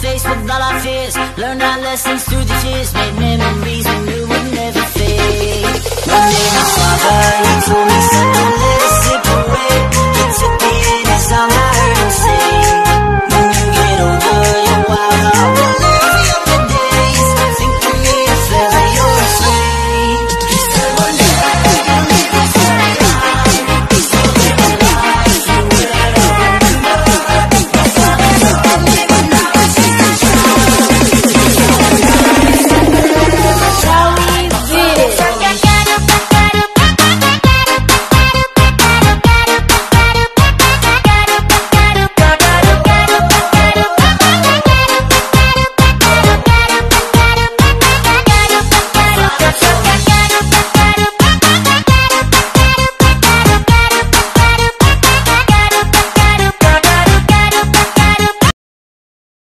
face with all our fears Learned our lessons through the tears Made